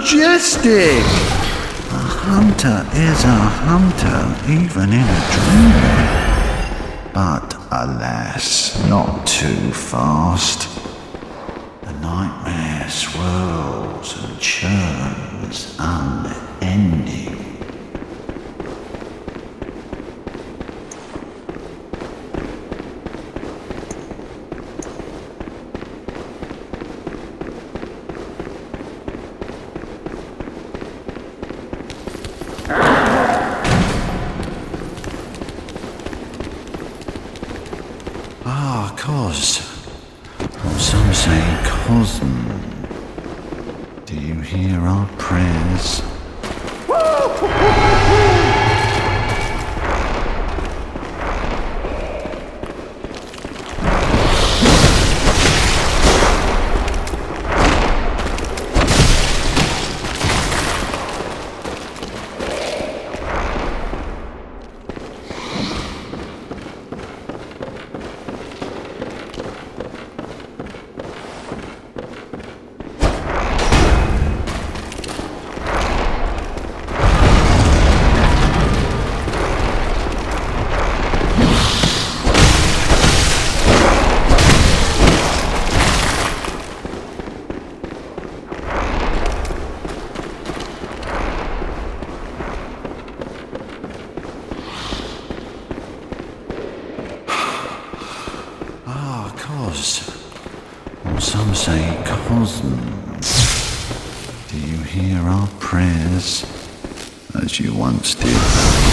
majestic! A hunter is a hunter, even in a dream. But alas, not too fast. The nightmare swirls and churns unending. Or some say Kosm. Do you hear our prayers? Some say Kosm. Do you hear our prayers as you once did?